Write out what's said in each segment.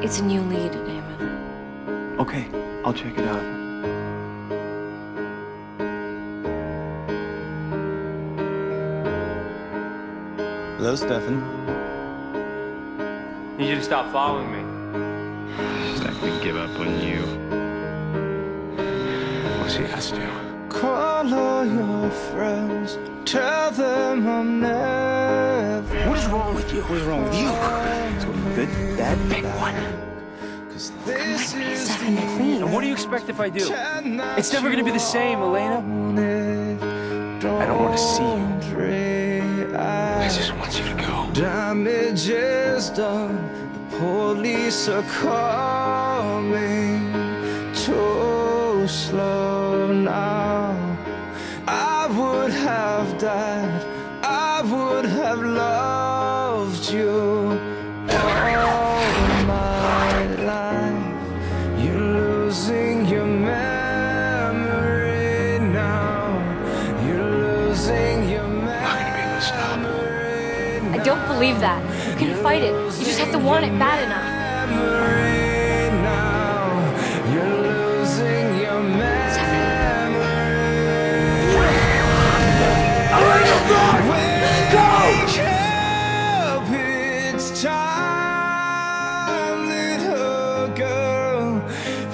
It's a new lead, Damon. Okay, I'll check it out. Hello, Stefan. Need you to stop following me. Zach would give up on you. What's he has to? Call all your friends, tell them I'm never. What is wrong with you? What is wrong with you? So good, bad, pick one. Cause this is Stefan McLean. And what do you expect if I do? It's never gonna be the same, Elena. I don't wanna see you. I I just want you to go. Damage is done. The police are coming too slow now. I would have died. Loved you all my life. You're losing your memory now. You're losing your memory. I don't believe that. You can fight it. You just have to want it bad enough. Time, little girl.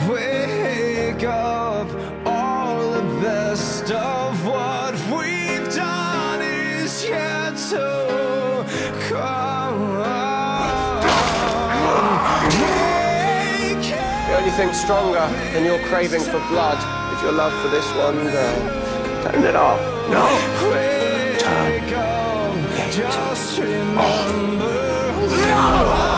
Wake up, all the best of what we've done is yet to come. The only thing stronger than your craving for blood is your love for this one girl. Turn it off. No. Wake up, just remember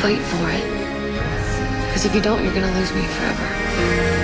Fight for it. Because if you don't, you're gonna lose me forever.